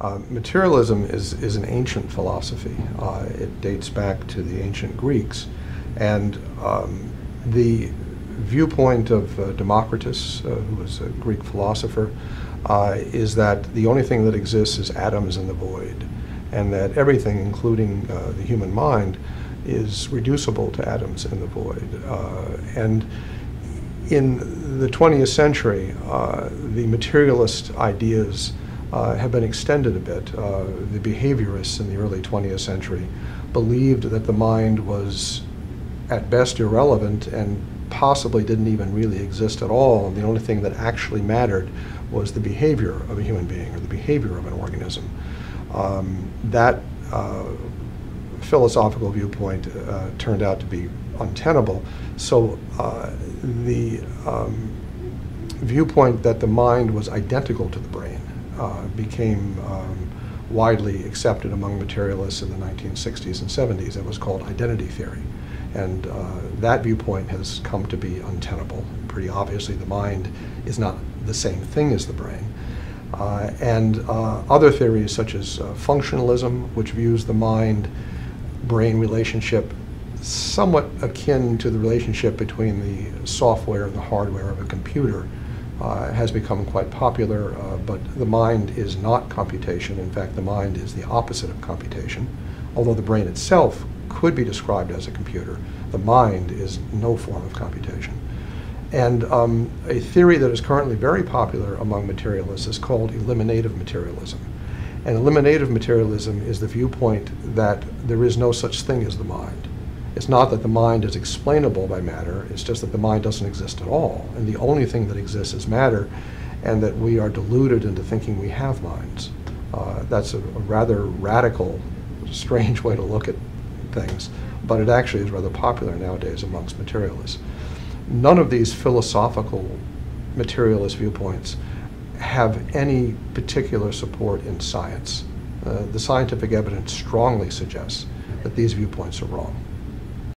Uh, materialism is, is an ancient philosophy. Uh, it dates back to the ancient Greeks. And um, the viewpoint of uh, Democritus, uh, who was a Greek philosopher, uh, is that the only thing that exists is atoms in the void, and that everything, including uh, the human mind, is reducible to atoms in the void. and in the 20th century, the materialist ideas uh, have been extended a bit. Uh, the behaviorists in the early 20th century believed that the mind was at best irrelevant and possibly didn't even really exist at all. And the only thing that actually mattered was the behavior of a human being or the behavior of an organism. Um, that uh, philosophical viewpoint uh, turned out to be untenable. So uh, the um, viewpoint that the mind was identical to the brain uh, became um, widely accepted among materialists in the 1960s and 70s. It was called identity theory. And uh, that viewpoint has come to be untenable. Pretty obviously, the mind is not the same thing as the brain. Uh, and uh, other theories, such as uh, functionalism, which views the mind brain relationship somewhat akin to the relationship between the software and the hardware of a computer, uh, has become quite popular, uh, but the mind is not computation. In fact, the mind is the opposite of computation. Although the brain itself could be described as a computer, the mind is no form of computation. And um, a theory that is currently very popular among materialists is called eliminative materialism. And eliminative materialism is the viewpoint that there is no such thing as the mind. It's not that the mind is explainable by matter, it's just that the mind doesn't exist at all. And the only thing that exists is matter, and that we are deluded into thinking we have minds. Uh, that's a, a, rather radical, strange way to look at things, but it actually is rather popular nowadays amongst materialists. None of these philosophical materialist viewpoints have any particular support in science. Uh, the scientific evidence strongly suggests that these viewpoints are wrong.